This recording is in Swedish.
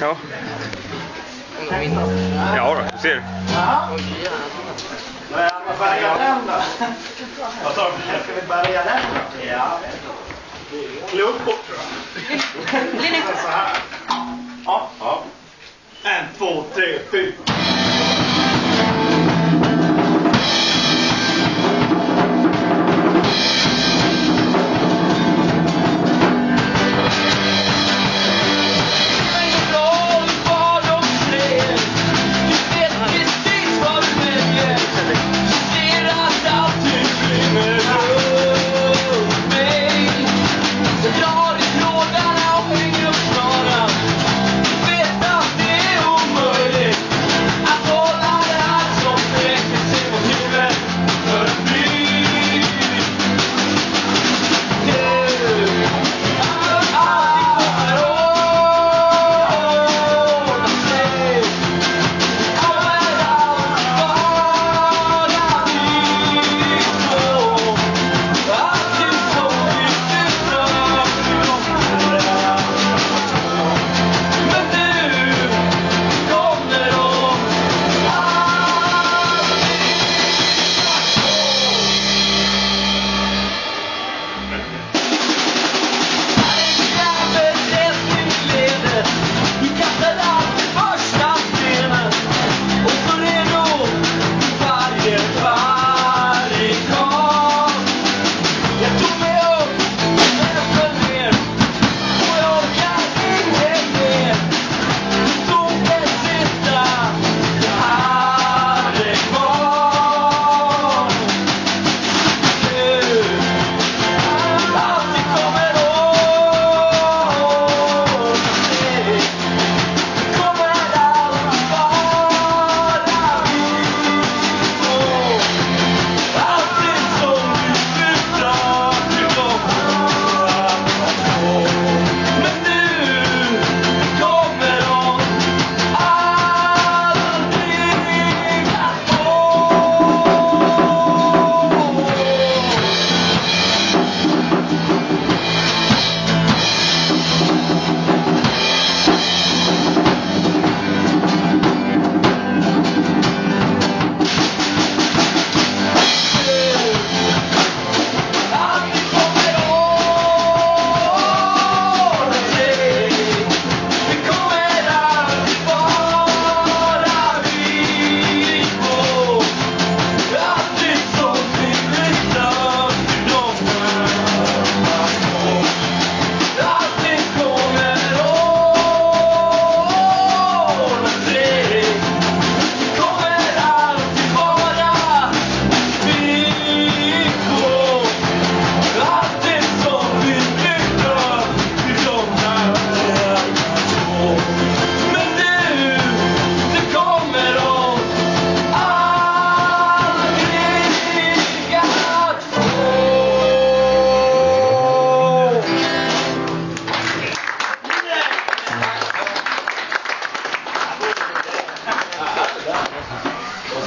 Ja. Ja då, du ser. Bärga den då? Vad sa du? Ska vi bärga den då? Ja. Klubbt bort tror jag. Så här. Ja. ja. En, två, tre, fyra.